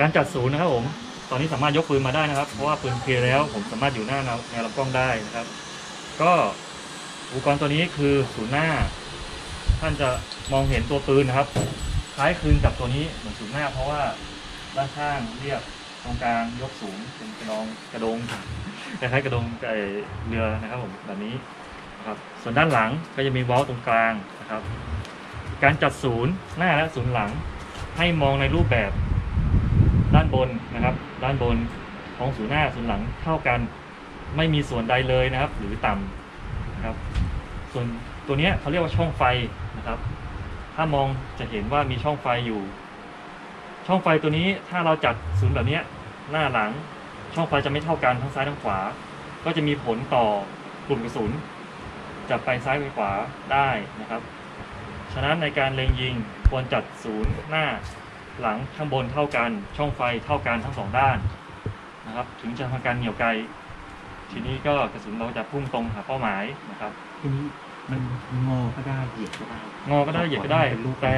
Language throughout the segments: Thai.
การจัดศูนย์นะครับผมตอนนี้สามารถยกปืนมาได้นะครับ เพราะว่าปืนเคลียร์แล้วผมสามารถอยู่หน้าแนวลำกล้องได้นะครับ ก็อุปกรณ์ตัวนี้คือศูนย์หน้า ท่านจะมองเห็นตัวปืนนะครับ คล้ายคลึงกับตัวนี้เหมือนศูนย์หน้า เพราะว่าด้านข้างเรียบตรงกลางยกสูงเป็นกระดองกระดงคล้ายๆกระดงไก่เรือนะครับผมแบบนี้นะครับส่วนด้านหลังก็จะมีวอลตรงกลางนะครับ การจัดศูนย์หน้าและศูนย์หลังให้มองในรูปแบบ ด้านบนนะครับ ด้านบนของศูนย์หน้าศูนย์หลังเท่ากันไม่มีส่วนใดเลยนะครับ หรือต่ำนะครับ ส่วนตัวนี้เขาเรียกว่าช่องไฟนะครับ ถ้ามองจะเห็นว่ามีช่องไฟอยู่ ช่องไฟตัวนี้ถ้าเราจัดศูนย์แบบนี้หน้าหลังช่องไฟจะไม่เท่ากันทั้งซ้ายทั้งขวา ก็จะมีผลต่อกลุ่มกระสุนจะไปซ้ายไปขวาได้นะครับ ฉะนั้นในการเล็งยิงควรจัดศูนย์หน้า หลังข้างบนเท่ากัน ช่องไฟเท่ากันทั้งสองด้านนะครับ ถึงจะทำการเหนี่ยวไกล ทีนี้ก็กระสุนเราจะพุ่งตรงหาเป้าหมายนะครับ ทีนี้มันงอก็ได้เหยียดก็ได้ งอก็ได้เหยียดก็ได้เป็นรูป แต่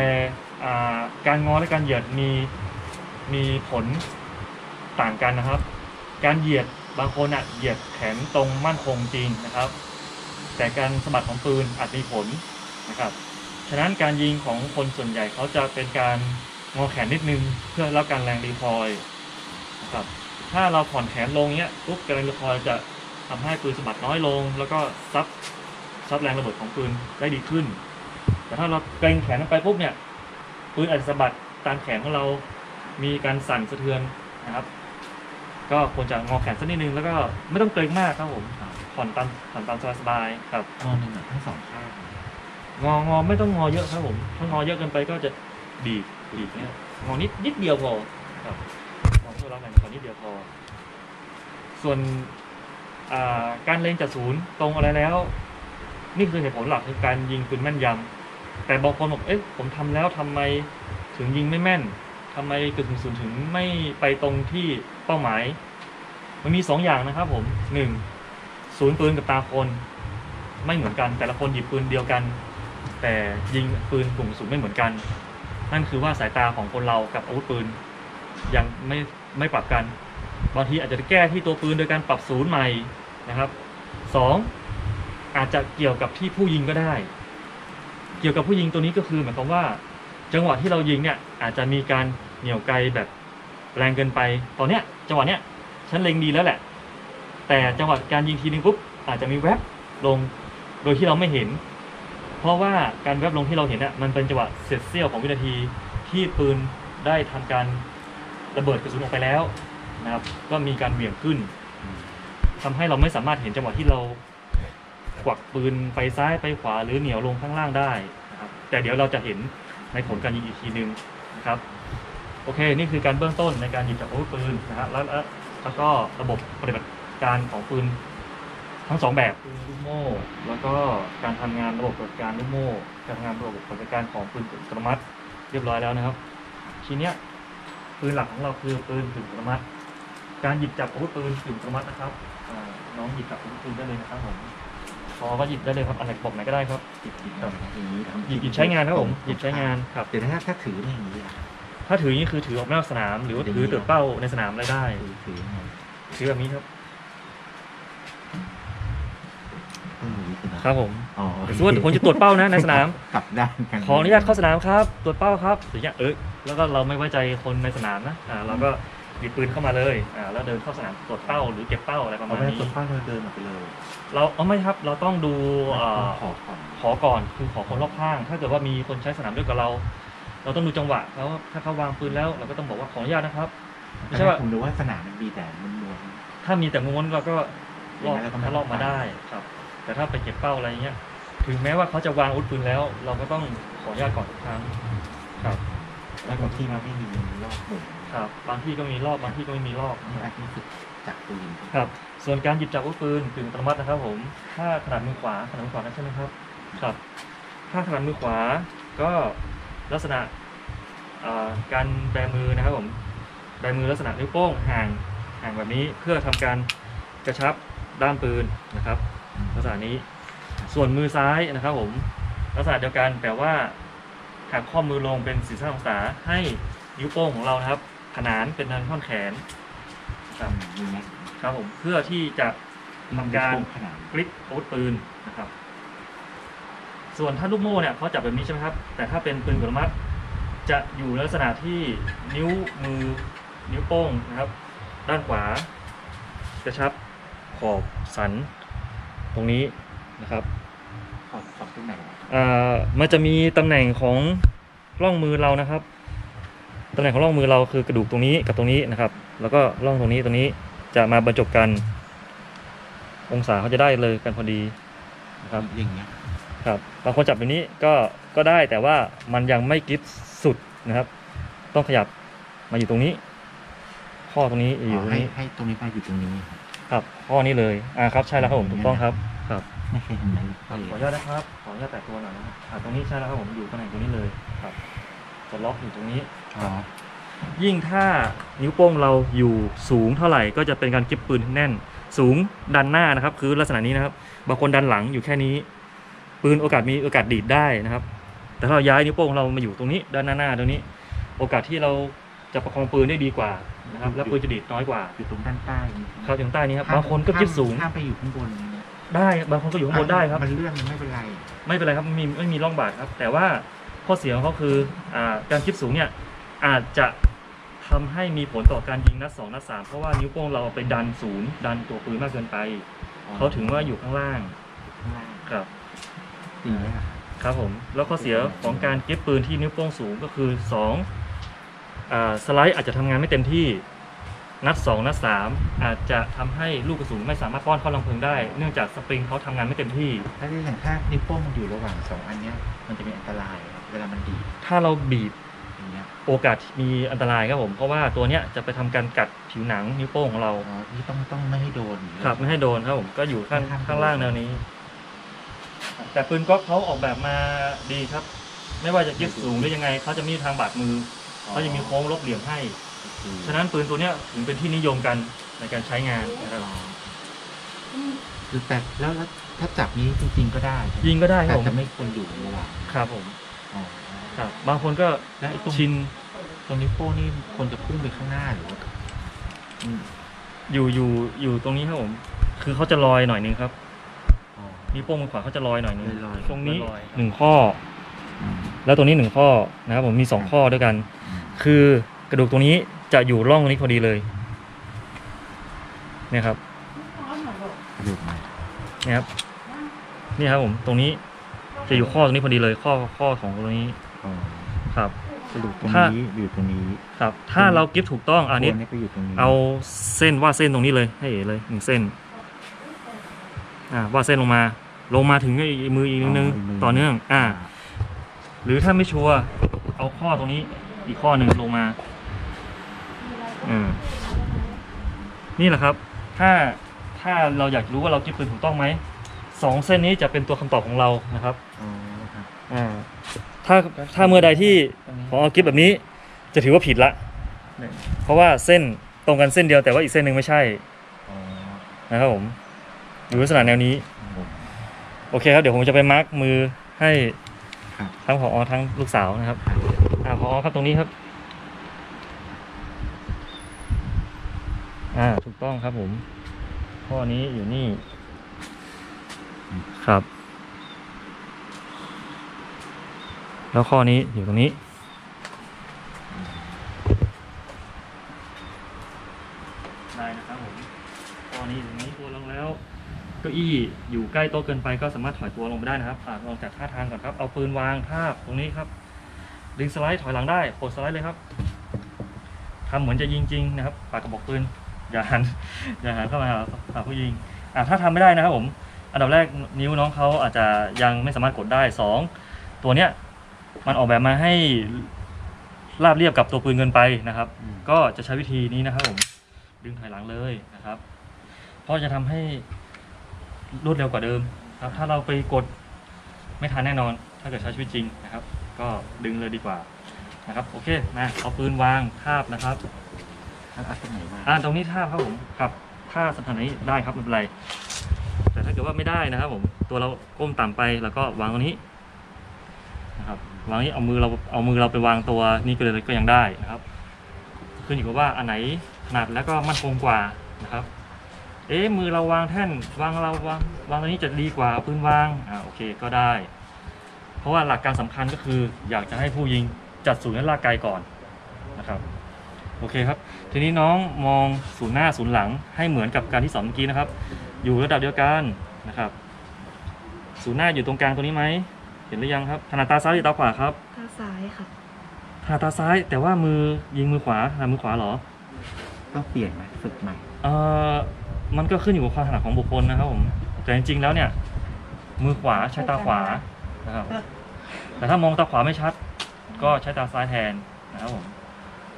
อ่าการงอและการเหยียดมีมีผลต่างกันนะครับ การเหยียดบางคนอะเหยียดแขนตรงมั่นคงจริงนะครับ แต่การสะบัดของปืนอาจมีผลนะครับ ฉะนั้นการยิงของคนส่วนใหญ่เขาจะเป็นการ งอแขนนิดนึงเพื่อรับการแรง recoil นะครับถ้าเราผ่อนแขนลงเนี้ยปุ๊บการแรง recoil จะทำให้ปืนสะบัดน้อยลง แล้วก็ซับซับแรงระเบิดของปืนได้ดีขึ้น แต่ถ้าเราเกร็งแขนลงไปปุ๊บเนี่ยปืนอาจจะสะบัดตามแขนของเรามีการสั่นสะเทือนนะครับ ก็ควรจะงอแขนสักนิดนึงแล้วก็ไม่ต้องเกรงมากครับผมผ่อนตามผ่อนตามสบายๆครับงอหนึ่งอะทั้งสองข้างงองอไม่ต้องงอเยอะครับผมถ้างอเยอะเกินไปก็จะบี บบีบเนี่ยงอนิดนิดเดียวพอครับงอเพื่อรับแรงขอนิดเดียวพอ ส่วนการเล็งจัดศูนย์ตรงอะไรแล้ว นี่คือเหตุผลหลักคือการยิงปืนแม่นยำแต่บางคนบอกเอ๊ะผมทำแล้วทำไมถึงยิงไม่แม่นทำไมกระสุนศูนย์ถึงไม่ไปตรงที่เป้าหมาย มันมีสองอย่างนะครับผมหนึ่งศูนย์ปืนกับตาคน ไม่เหมือนกัน แต่ละคนหยิบปืนเดียวกัน แต่ยิงปืนกลุ่มสุนไม่เหมือนกัน นั่นคือว่าสายตาของคนเรากับอาวุธปืน ยังไม่ไม่ปรับกัน บางทีอาจจะแก้ที่ตัวปืนโดยการปรับศูนย์ใหม่นะครับสองอาจจะเกี่ยวกับที่ผู้ยิงก็ได้ เกี่ยวกับผู้ยิงตัวนี้ก็คือหมายความว่า จังหวะที่เรายิงเนี่ยอาจจะมีการเหนี่ยวไกลแบบแรงเกินไป ตอนเนี้ยจังหวะเนี้ยฉันเล็งดีแล้วแหละ แต่จังหวะการยิงทีนึงปุ๊บอาจจะมีแวบลงโดยที่เราไม่เห็น เพราะว่าการแวบลงที่เราเห็นอะมันเป็นจังหวะเศษเสี้ยวของวินาทีที่ปืนได้ทำการระเบิดกระสุนออกไปแล้วนะครับ ก็มีการเหวี่ยงขึ้นทำให้เราไม่สามารถเห็นจังหวะที่เรากวักปืนไปซ้ายไปขวาหรือเหนียวลงข้างล่างได้นะครับ แต่เดี๋ยวเราจะเห็นในผลการยิงอีกทีนึงนะครับ โอเค นี่คือการเบื้องต้นในการยิบจับอาวุธปืนนะฮะแล้วแล้วแล้วก็ระบบปฏิบัติการของปืน ทั้งสองแบบปืนลูกโม่แล้วก็การทำงานระบบปฏิบัติการลูกโม่การทำงานระบบปฏิบัติการของปืนอัตโนมัติเรียบร้อยแล้วนะครับ ทีเนี้ยปืนหลักของเราคือปืนกึ่งอัตโนมัติ การหยิบจับอาวุธปืนกึ่งอัตโนมัตินะครับอ่าน้องหยิบจับอาวุธปืนได้เลยนะครับผมพอก็หยิบได้เลยครับอะไรบอกไหนก็ได้ครับหยิบหยิบแบบอย่างนี้ทำหยิบหยิบใช้งานครับผมหยิบใช้งานครับแต่ถ้าถ้าถือเนี่ยอย่างนี้อะถ้าถือนี่คือถือออกนอกสนาม หรือว่าถือเตือเป้าในสนามอะไรได้ถือถือยังไงถือแบบนี้ครับ คือนะครับผมอ๋อแต่สมมติผมจะตรวจเป้านะในสนามกลับด้านกันขออนุญาตเข้าสนามครับ ตรวจเป้าครับอย่างเงี้ยเออแล้วก็เราไม่ไว้ใจคนในสนามนะอ่าเราก็หยิบปืนเข้ามาเลยอ่าแล้วเดินเข้าสนามตรวจเป้าหรือเก็บเป้าอะไรประเอามาณไปนี้ตัวป้าเราเดินออกไปเลย เราเอาไม่ครับเราต้องดูอ่าขอก่อนขอก่อนคือขอคนรอบข้าง ถ้าเกิดว่ามีคนใช้สนามด้วยกับเรา เราต้องดูจังหวะเขาถ้าเขาวางปืนแล้วเราก็ต้องบอกว่าขออนุญาตนะครับไม่แต่ใช่ว่าผมดูว่าสนามมันมีแต่มันมวนถ้ามีแต่ม้วนเราก็ลอกอย่างนั้นเราก็ไม่ถ้าลอกมาได้ครับ แต่ถ้าไปเก็บเป้าอะไรเงี้ยถึงแม้ว่าเขาจะวางอาวุธปืนแล้ว เราก็ต้องขออนุญาตก่อนทุกครั้งครับ แล้วบางที่มันไม่มีรอบหมุนครับบางที่ก็มีรอบบางที่ก็ไม่มีรอบนี่อันนี้ฝึกจากปืนครับ ส่วนการหยิบจับอาวุธปืนกึ่งอัตโนมัตินะครับ ผม ถ้าถนัดมือขวาถนัดมือขวานะใช่ไหมครับ ครับ ถ้าถนัดมือขวาก็ลักษณะอ่าการแบมือนะครับผมแบมือลักษณะนิ้วโป้งห่างห่างแบบนี้เพื่อทำการกระชับด้ามปืนนะครับ ลักษณะนี้ ส่วนมือซ้ายนะครับผมลักษณะเดียวกันแต่ว่าหักข้อมือลงเป็น45องศาให้นิ้วโป้งของเรานะครับ ขนานเป็นทางท่อนแขนครับมีไหมครับผมเพื่อที่จะทำการขนาดกริปอาวุธปืนนะครับ ส่วนถ้าลูกโม่เนี่ยเขาจับแบบนี้ใช่ไหมครับ แต่ถ้าเป็นปืนกลมัดจะอยู่ในลักษณะที่นิ้วมือนิ้วโป้งนะครับ ด้านขวา กระชับขอบสัน ตรงนี้นะครับขอบขอบตรงไหนวะอ่ามันจะมีตำแหน่งของร่องมือเรานะครับตำแหน่งของร่องมือเราคือกระดูกตรงนี้กับตรงนี้นะครับ แล้วก็ร่องตรงนี้ตรงนี้จะมาบรรจบกัน องศาเขาจะได้เลยกันพอดีนะครับอย่างเงี้ยครับบางคนจับแบบนี้ก็ก็ได้แต่ว่ามันยังไม่กริปสุดนะครับ ต้องขยับมาอยู่ตรงนี้ ข้อตรงนี้อยู่ตรงให้นี้ให้ตรงนี้มาอยู่ตรงนี้ครับ ข้อนี้เลยอ่าครับใช่แล้วครับผมถูกต้องครับครับไม่เคยเห็นไหมขออนุญาตนะครับขออนุญาตแตะตัวหน่อยนะครับอ่าตรงนี้ใช่แล้วครับผมอยู่ตำแหน่งตรงนี้เลยครับ จะล็อกอยู่ตรงนี้ อ๋อยิ่งถ้านิ้วโป้งเราอยู่สูงเท่าไหร่ก็จะเป็นการกริปปืนที่แน่น สูงดันหน้านะครับ คือลักษณะนี้นะครับบางคนดันหลังอยู่แค่นี้ ปืนโอกาสมีโอกาสดีดได้นะครับ แต่ถ้าเราย้ายนิ้วโป้งเรามาอยู่ตรงนี้ด้านหน้าหน้าตรงนี้ โอกาสที่เรา จะประคองปืนได้ดีกว่านะครับและปืนจะดีดน้อยกว่าอยู่ตรงด้านใต้นี่เข้าถึงใต้นี้ครับบางคนก็กริปสูงห้ามไปอยู่ข้างบนอย่างเงี้ยได้บางคนก็อยู่ข้างบนได้ครับมันเลื่อนมันไม่เป็นไรไม่เป็นไรครับไม่มีไม่มีร่องบาดครับ แต่ว่าข้อเสียของเขาคืออ่าการคลิปสูงเนี่ยอาจจะทำให้มีผลต่อการยิงนัดสองนัดสามเพราะว่านิ้วโป้งเราไปดันศูนย์ดันตัวปืนมากเกินไปเขาถึงว่าอยู่ข้างล่างข้างล่างครับจริงไหมอะครับผมแล้วข้อเสียของการเก็บปืนที่นิ้วโป้งสูงก็คือสองอ่า สไลด์อาจจะทำงานไม่เต็มที่นัดสองนัดสามอาจจะทำให้ลูกกระสุนไม่สามารถป้อนเข้าลำเพลิงได้ เนื่องจากสปริงเขาทำงานไม่เต็มที่ถ้าได้อย่างถ้านิ้วโป้งมันอยู่ระหว่างสองอันเนี้ยมันจะมีอันตรายเวลามันดีดถ้าเราบีบอย่างเงี้ยโอกาสมีอันตรายครับผม เพราะว่าตัวเนี้ยจะไปทำการกัดผิวหนังนิ้วโป้งของเราอ๋อที่ต้องต้องไม่ให้โดนอย่างเงี้ยครับไม่ให้โดนครับผมก็อยู่ข้างห้ามโดนข้างล่างแนวนี้ แต่ปืนก๊อกเขาออกแบบมาดีครับ ไม่ว่าจะยึดสูงหรือยังไงเขาจะไมมีทางบาดมือ เขาจะมีโค้งลบเหลี่ยมให้ ฉะนั้นปืนตัวเนี้ยถึงเป็นที่นิยมกันในการใช้งานนะครับคือแต่แล้วแล้วถ้าจับนี้จริงๆก็ได้ยิงก็ได้คแต่รับผมจะไม่ควรอยู่ระหว่างครับผมอ๋อครับ บางคนก็แล้วไอ้ตรงชินตรงนิ้วโป้งนี่ควรจะพุ่งไปข้างหน้าหรือว่าอืมอยู่อยู่อยู่ตรงนี้ครับผม คือเขาจะลอยหน่อยนึงครับอ๋อ นิ้วโป้งมือขวาเขาจะลอยหน่อยนึงลอยๆตรงนี้ลอยๆหนึ่งข้อ อืมแล้วตรงนี้หนึ่งข้อนะครับผมมีสองข้อด้วยกันอืม คือกระดูกตรงนี้จะอยู่ร่องตรงนี้พอดีเลยเนี่ยครับกระดูกมาเนี่ยครับ นี่ครับผมตรงนี้จะอยู่ข้อตรงนี้พอดีเลย ข้อข้อของตรงนี้อ๋อครับกระดูกตรงถ้านี้อยู่ตรงนี้ครับ ถ้าเรากิฟถูกต้องอันนี้ตัวนี้ก็อยู่ตรงนี้เอาเส้นวาดเส้นตรงนี้เลย ให้เอ๋เลยหนึ่งเส้น อ่าวาดเส้นลงมา ลงมาถึงอีกมืออีกนิดนึงต่อเนื่อง อ่า หรือถ้าไม่ชัวร์เอาข้อตรงนี้ อีกข้อหนึ่งลงมาอืมนี่แหละครับ ถ้าถ้าเราอยากรู้ว่าเรากิฟปืนถูกต้องไหมสองเส้นนี้จะเป็นตัวคำตอบของเรานะครับอ๋อครับอ่าถ้าถ้าเมื่อใดที่ตรงนี้ผมเอากิฟแบบนี้จะถือว่าผิดละ เพราะว่าเส้นตรงกันเส้นเดียวแต่ว่าอีกเส้นหนึ่งไม่ใช่อ๋อนะครับผมอยู่ลักษณะแนวนี้ครับผมโอเคครับ เดี๋ยวผมจะไปมาร์กมือให้ครับทั้งผอทั้งลูกสาวนะครับ อ่าพอครับตรงนี้ครับ อ่าถูกต้องครับผม ข้อนี้อยู่นี่ ครับ แล้วข้อนี้อยู่ตรงนี้ได้นะครับผมข้อนี้อยู่ตรงนี้ตัวลงแล้วเก้าอี้อยู่ใกล้โต๊ะเกินไปก็สามารถถอยตัวลงไปได้นะครับอ่าลองจากท่าทางก่อนครับ เอาปืนวางทาบตรงนี้ครับ ดึงสไลด์ถอยหลังได้ปลดสไลด์เลยครับทำเหมือนจะยิงจริงนะครับปากกระบอกปืนอย่าหันอย่าหันเข้ามาหาหาผู้ยิงอ่าถ้าทำไม่ได้นะครับผมอันดับแรกนิ้วน้องเขาอาจจะยังไม่สามารถกดได้สองตัวเนี้ยมันออกแบบมาให้ราบเรียบกับตัวปืนเกินไปนะครับอืมก็จะใช้วิธีนี้นะครับผมดึงถอยหลังเลยนะครับ เพราะจะทำให้รวดเร็วกว่าเดิมครับ ถ้าเราไปกดไม่ทันแน่นอน ถ้าเกิดใช้ชีวิตจริงนะครับ ก็ดึงเลยดีกว่านะครับโอเคมาเอาปืนวางทาบนะครับแล้วเอาตรงไหนวางอ่าตรงนี้ทาบครับผมครับถ้าสถานะนี้ได้ครับไม่เป็นไร แต่ถ้าเกิดว่าไม่ได้นะครับ ผมตัวเราก้มต่ำไปแล้วก็วางตรงนี้นะครับวางนี้เอามือเราเอามือเราไปวางตัวนี้ก็เลยก็ยังได้นะครับ ขึ้นอยู่กับว่าอันไหนหนักแล้วก็มั่นคงกว่านะครับ เอ๊ะมือเราวางแท่นวางเราวางวางตรงนี้จะดีกว่าเอาปืนวางอ่าโอเคก็ได้ เพราะว่าหลักการสำคัญก็คืออยากจะให้ผู้ยิงจัดศูนย์และลากไกลก่อนนะครับโอเคครับ ทีนี้น้องมองศูนย์หน้าศูนย์หลังให้เหมือนกับการที่สอนเมื่อกี้นะครับ อยู่ระดับเดียวกันนะครับศูนย์หน้าอยู่ตรงกลางตัวนี้ไหมเห็นหรือยังครับถนัดตาซ้ายหรือตาขวาครับทางซ้ายค่ะถนัดตาซ้ายแต่ว่ามือยิงมือขวาถนัดมือขวาเหรอต้องเปลี่ยนไหมฝึกใหม่เอ่อมันก็ขึ้นอยู่กับความถนัดของบุคคลนะครับผมแต่จริงๆแล้วเนี่ย มือขวาใช้ตาขวา นะครับ แต่ถ้ามองตาขวาไม่ชัด ก็ใช้ตาซ้ายแทนนะครับผม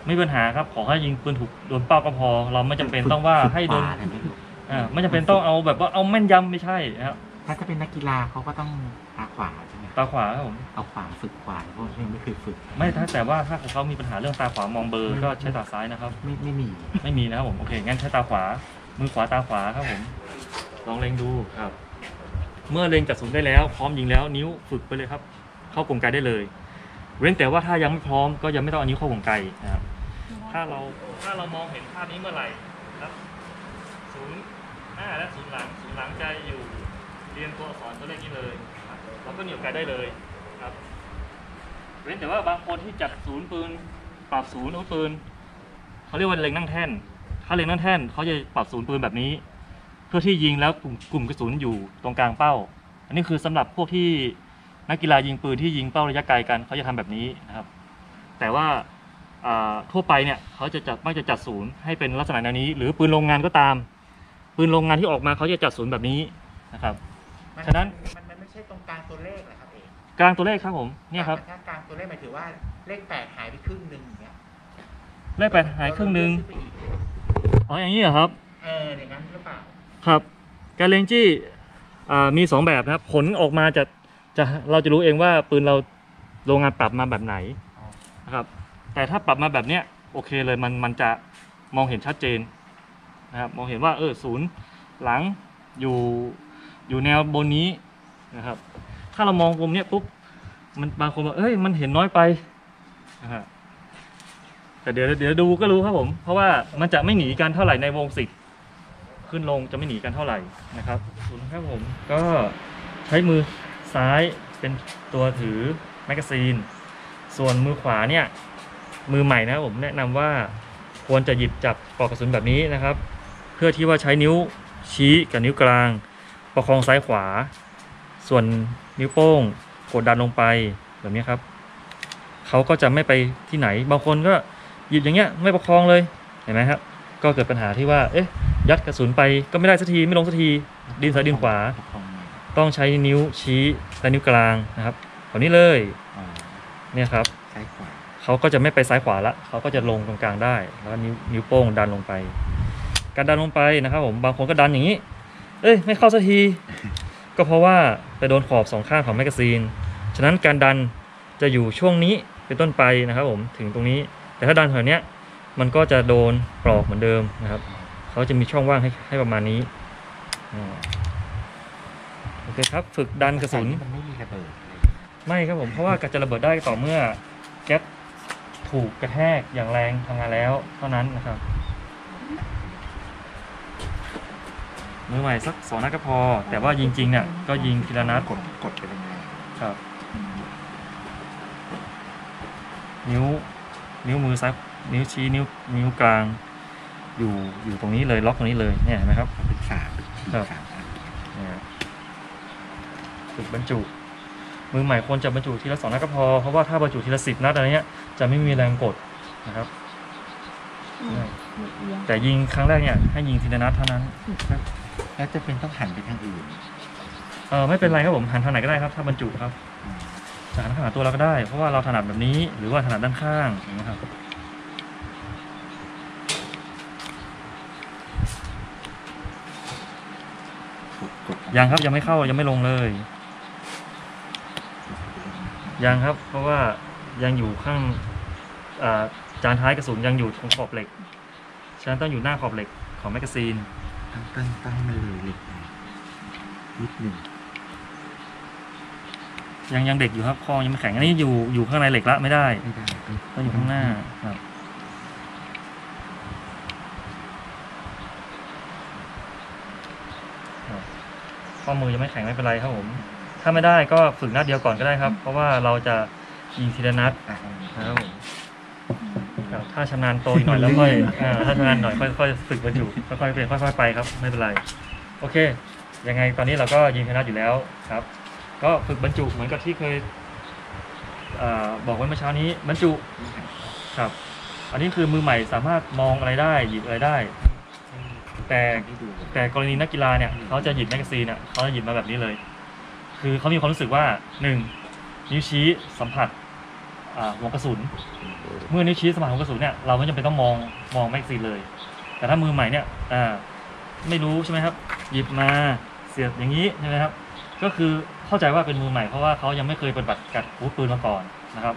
ไม่มีปัญหาครับ ขอให้ยิงปืนถูกโดนเป้าก็พอ เราไม่จำเป็นต้องว่าให้โดนฝึกขวาได้ไหมลูกอ่าไม่จำเป็นต้องเอาแบบว่าเอาแม่นยำไม่ใช่นะครับถ้าจะเป็นนักกีฬาเขาก็ต้องตาขวาใช่ไหมตาขวาครับผมเอาขวาฝึกขวาเพราะว่าไม่เคยฝึก ไม่ถ้าแต่ว่าถ้าเขามีปัญหาเรื่องตาขวามองเบลอร์ก็ใช้ตาซ้ายนะครับ ไม่ไม่มี ไม่มีนะครับผมโอเคงั้นใช้ตาขวา มือขวาตาขวาครับผม ลองเล็งดูครับ เมื่อเล็งจัดศูนย์ได้แล้ว พร้อมยิงแล้วนิ้วฝึกไปเลยครับ เข้ากลไกได้เลย เว้นแต่ว่าถ้ายังไม่พร้อมก็ยังไม่ต้องเอานิ้วเข้ากลไกนะครับ ถ้าเราถ้าเรามองเห็นภาพนี้เมื่อไหร่ครับศูนย์หน้าและศูนย์หลังศูนย์หลังจะอยู่เรียงตัวอักษรตัวเลขนี้เลยครับเราก็เหนี่ยวไกได้เลยครับ เว้นแต่ว่าบางคนที่จัดศูนย์ปืนปรับศูนย์อาวุธปืนเขาเรียกว่าเล็งนั่งแท่นถ้าเล็งนั่งแท่นเขาจะปรับศูนย์ปืนแบบนี้ พื่อที่ยิงแล้วกลุ่มกลุ่มกระสุนอยู่ตรงกลางเป้า อันนี้คือสำหรับพวกที่นักกีฬายิงปืนที่ยิงเป้าระยะไกลกันเขาจะทำแบบนี้นะครับ แต่ว่าอ่าทั่วไปเนี่ยเขาจะจัดมักจะจัดศูนย์ให้เป็นลักษณะแนวนี้ หรือปืนโรงงานก็ตาม ปืนโรงงานที่ออกมาเขาจะจัดศูนย์แบบนี้นะครับฉะนั้นมันมันไม่ใช่ตรงกลางตัวเลขเหรอครับเอกกลางตัวเลขครับผมเนี่ยครับถ้ากลางตัวเลขหมายถึงว่าเลขแปดหายไปครึ่งหนึ่งอย่างเงี้ยเลขไปหายครึ่งหนึ่งเราเลื่อนขึ้ไปอีกอ๋ออย่างนี้เหรอครับเอออย่างนั้นหรือเปล่า ครับการเลงจี้มีสองแบบนะครับผลออกมาจะจะเราจะรู้เองว่าปืนเราโรงงานปรับมาแบบไหนนะครับ แต่ถ้าปรับมาแบบเนี้ยโอเคเลยมันมันจะมองเห็นชัดเจนนะครับมองเห็นว่าเออศูนย์หลังอยู่อยู่แนวบนนี้นะครับ ถ้าเรามองมุมเนี้ยปุ๊บมันบางคนบอกเอ้ยมันเห็นน้อยไปนะฮะแต่เดี๋ยวเดี๋ยวดูก็รู้ครับผม เพราะว่ามันจะไม่หนีกันเท่าไหร่ในวงสิบ ขึ้นลงจะไม่หนีกันเท่าไหร่นะครับศูนครับผมก็ใช้มือซ้ายเป็นตัวถือแมกกาซีน ส่วนมือขวาเนี่ยมือใหม่นะผมแนะนำว่าควรจะหยิบจับปลอกกระสุนแบบนี้นะครับ เพื่อที่ว่าใช้นิ้วชี้กับนิ้วกลาง ประคองซ้ายขวา ส่วนนิ้วโป้งกดดันลงไปแบบนี้ครับเขาก็จะไม่ไปที่ไหน บางคนก็หยิบอย่างเงี้ยไม่ประคองเลยเห็นไหมครับก็เกิดปัญหาที่ว่าเอ๊ะ ยัดกระสุนไปก็ไม่ได้สักทีไม่ลงสักทีดิ้นซ้ายดิ้นขวาประคองไงต้องใช้นิ้วชี้และนิ้วกลางนะครับแบบนี้เลยอ๋อเนี่ยครับซ้ายขวาเขาก็จะไม่ไปซ้ายขวาละเขาก็จะลงตรงกลางได้ แล้วนิ้วนิ้วโป้งดันลงไป การดันลงไปนะครับผมบางคนก็ดันอย่างนี้ เอ้ยไม่เข้าสักที ก็เพราะว่าไปโดนขอบสองข้างของ magazine ฉะนั้นการดันจะอยู่ช่วงนี้เป็นต้นไปนะครับผมถึงตรงนี้ แต่ถ้าดันแถวเนี้ยมันก็จะโดนปลอกเหมือนเดิมนะครับ เขาจะมีช่องว่างให้ให้ประมาณนี้อ่าโอเคครับ ฝึกดันกระสุนมันไม่มีระเบิดเลยไม่ครับผมเพราะว่าจะระเบิดได้ต่อเมื่อแก๊สถูกกระแทกอย่างแรงทำงานแล้วเท่านั้นนะครับมือใหม่สักสองนัดก็พอ แต่ว่ายิงจริงเนี่ยก็ยิงทีละนัดกดกดไปแรงครับ นิ้ว นิ้วมือซ้ายนิ้วชี้นิ้วนิ้วกลาง อยู่อยู่ตรงนี้เลยล็อกตรงนี้เลยเนี่ยเห็นไหมครับๆเป็นสามขีดครับสามอันเนี่ยฝึกบรรจุ มือใหม่ควรจะบรรจุทีละสองนัดก็พอ เพราะว่าถ้าบรรจุทีละสิบนัดอะไรเนี้ยจะไม่มีแรงกดนะครับ แต่ยิงครั้งแรกเนี่ยให้ยิงทีละนัดเท่านั้นแล้วจะเป็นต้องหันไปทางอื่นเออไม่เป็นไรครับผมหันทางไหนก็ได้ครับ ถ้าบรรจุครับอืมจะหันข้างหลังตัวเราก็ได้ เพราะว่าเราถนัดแบบนี้ หรือว่าถนัดด้านข้างอย่างนี้ยครับ ยังครับยังไม่เข้ายังไม่ลงเลย ยังครับ เพราะว่ายังอยู่ข้างอ่าจานท้ายกระสุนยังอยู่ตรงขอบเหล็กฉะนั้นต้องอยู่หน้าขอบเหล็กของแมกกาซีนตั้งตั้งตั้งให้มันเลยเหล็กหน่อยนิดหนึ่งยังยังเด็กอยู่ครับคอยังไม่แข็งอันนี้อยู่อยู่ข้างในเหล็กละไม่ได้ไม่ได้ต้องต้องอยู่ข้างหน้าครับ ข้อมือยังไม่แข็งไม่เป็นไรครับผม ถ้าไม่ได้ก็ฝึกนัดเดียวก่อนก็ได้ครับ เพราะว่าเราจะยิงทีละนัดอะนะครับผมครับถ้าชำนาญโตอีกหน่อยแล้วค่อยอ่าถ้าชำนาญหน่อยค่อยค่อยฝึกบรรจุค่อยๆเปลี่ยนค่อยๆไปครับ ไม่เป็นไร โอเค ยังไงตอนนี้เราก็ยิงทีละนัดอยู่แล้วครับ ก็ฝึกบรรจุเหมือนกับที่เคยอ่าบอกไว้เมื่อเช้านี้บรรจุครับ อันนี้คือมือใหม่สามารถมองอะไรได้หยิบอะไรได้ แต่ให้ดูแต่กรณีนักกีฬาเนี่ยเขาจะหยิบแมกกาซีนเนี่ยเขาจะหยิบมาแบบนี้เลย คือเขามีความรู้สึกว่าหนึ่งนิ้วชี้สัมผัสอ่าหัวกระสุน เมื่อนิ้วชี้สัมผัสหัวกระสุนเนี่ยเราไม่จำเป็นต้องมองมอง magazine เลย แต่ถ้ามือใหม่เนี่ยอ่าไม่รู้ใช่ไหมครับ หยิบมาเสียบอย่างนี้ใช่ไหมครับ ก็คือเข้าใจว่าเป็นมือใหม่เพราะว่าเขายังไม่เคยปฏิบัติกับอาวุธปืนมาก่อนนะครับ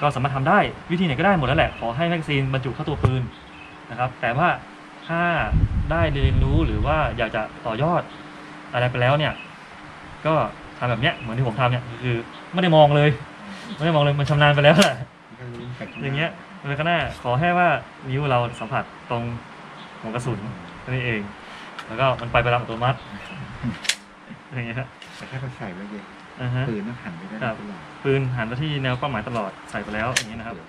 ก็สามารถทำได้วิธีไหนก็ได้หมดแล้วแหละขอให้ magazine บรรจุเข้าตัวปืนนะครับ แต่ว่า ถ้าได้เรียนรู้หรือว่าอยากจะต่อยอดอะไรไปแล้วเนี่ย ก็ทำแบบเนี้ยเหมือนที่ผมทำเนี่ยคือไม่ได้มองเลย ไม่ได้มองเลยมันชำนาญไปแล้วแหละอย่างเงี้ยมันก็น่าขอแค่ว่านิ้วเราสัมผัสตรงหัวกระสุนแค่นี้เอง แล้วก็มันไปไปตามอัตโนมัติอย่างเงี้ยฮะแต่ถ้าเราใส่ไว้เยอะอ่าฮะปืนต้องหันไปได้านครับตลอดปืนหันไปที่แนวเป้าหมายตลอดใส่ไปแล้วอย่างนี้นะครับเดี๋ยว